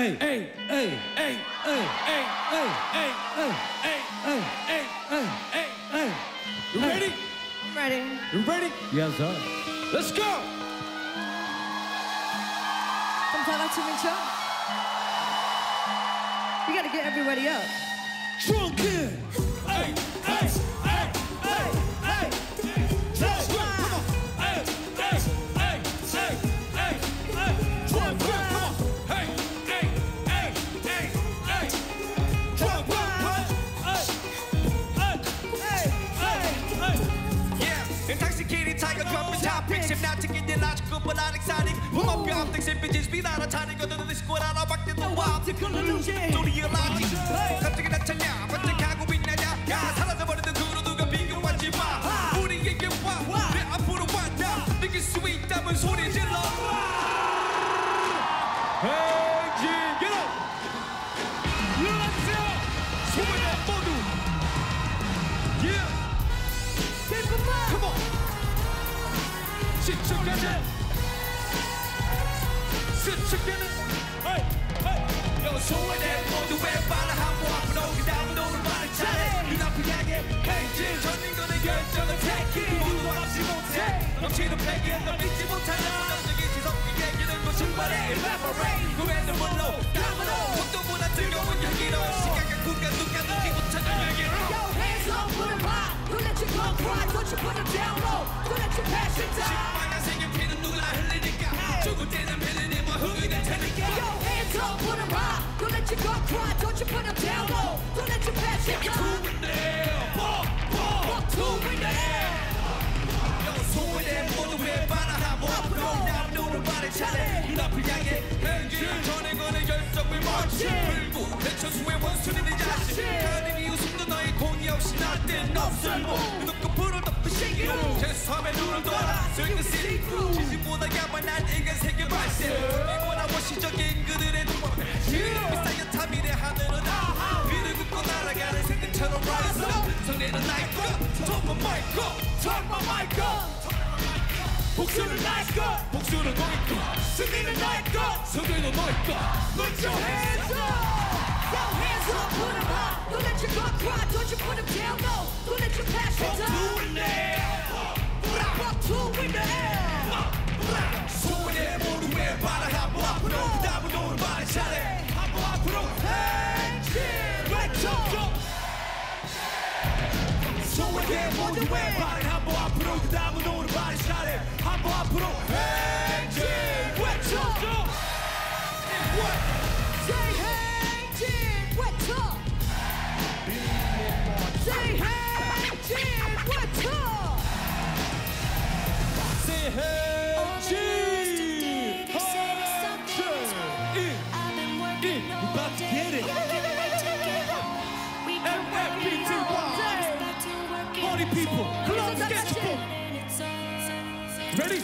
hey, hey, hey, hey, hey, hey, hey, hey, hey, hey, hey, hey, hey, hey. You ready? I'm ready. You ready? Yes, sir. Let's go. Come tell that to me, Chuck. You gotta get everybody up. Drunk kid. Not exotic Pull up your optics and bitches be not a tonic Other than this squad out back to the wild Optical illusion. 소리의 logic 갑자기 나타냐 반짝 하고 빛나냐 야 사라져버리는 그로 누가 비교하지 마 우리에게 와 내 앞으로 와나 느낄 수 있다면 소리 질러 행진 get up 일어나세요 소문의 모두 yeah come on 시축하자 요 소원의 모두의 발을 한번 그 다음은 오른발을 차례 눈앞을 향해 행진 전인 거는 결정을 take 모두 막지 못해. 넘치는 패기에 널 믿지 못하는 부정적인 지속 그 얘기는 곧 증발해 evaporate 후회는 물로 까무로? 속도보다 뜨거운 향기로. 시간과 공간 누가 눈치 못하는 향기로. Yo, hands up, put 'em high. Don't let your gun cry. Don't you put 'em down low. Don't let your passion die. 빨간색의 피는 누구나 흘리니까. 죽을 때는 밀리니 뭐 지진보다 야만한 인간 세계 발생 이보다 원시적인 그들의 눈앞 of my god 복수는 나의 것 복수는 너의 것 승리는 나의 것 승리는 너의 것 Put your hands up Yo, hands up, put 'em high. Don't let your gun cry. Don't you put 'em down low. Don't let your passion die. Two in the air Fuck two in the air. Ready?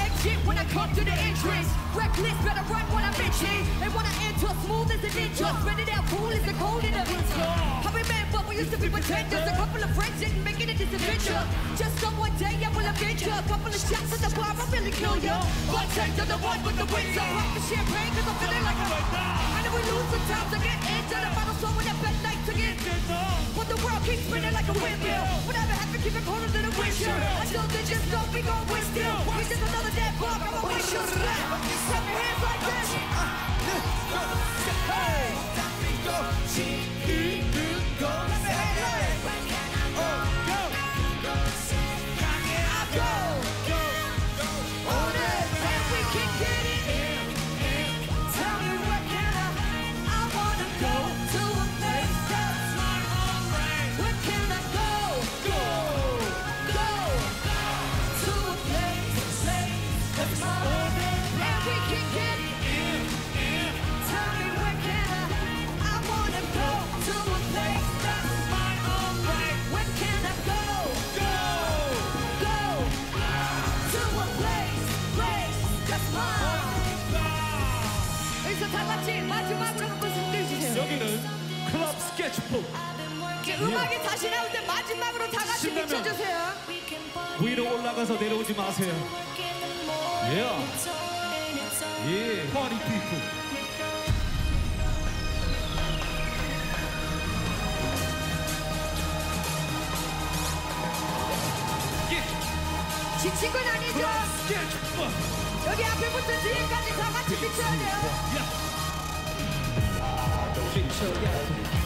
Exit when I come to the entrance. Reckless, better run when I'm itching. And when I enter, smooth as a ninja. Spread it out, cool as the cold in the winter. I remember we used to be pretenders. A couple of friends didn't make it in this adventure. Just some one day I will avenge ya. Couple of shots at the bar, I'll really kill. One take the one with the winter. Pop the champagne, cause I'm feeling like a I know we lose sometimes I get into the bottle, so when I bet night to get But the world keeps spinning like a windmill. Whatever happens, keep it colder than a windshield. Until just don't be gon' win still. We just another dead bug, I'ma your slap. Clap your hands like this. On 음악이 다시 나올 때 마지막으로 다 같이 신나면. 미쳐주세요. 위로 올라가서 내려오지 마세요. 예. 예. 파리 피플. 지친 건 아니죠? 여기 앞에부터 뒤에까지 다 같이 미쳐야 돼요. 미쳐야 돼. 아,